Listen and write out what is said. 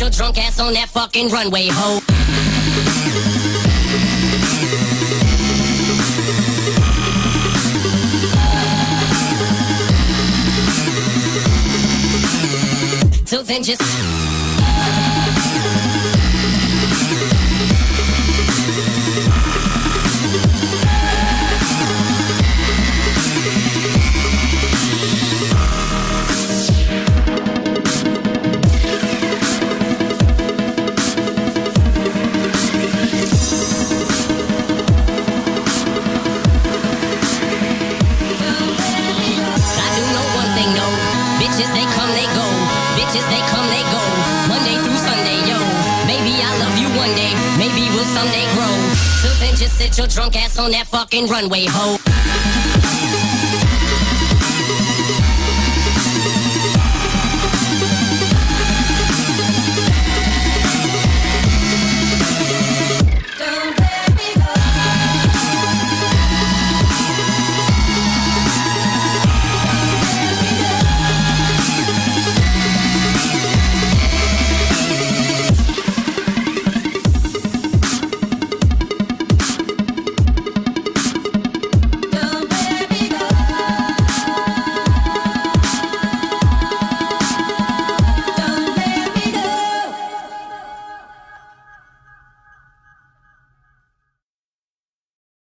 your drunk ass on that fucking runway, ho. So then just they come, they go. Bitches, they come, they go. Monday through Sunday, yo. Maybe I'll love you one day. Maybe we'll someday grow. Till then, just sit your drunk ass on that fucking runway, ho.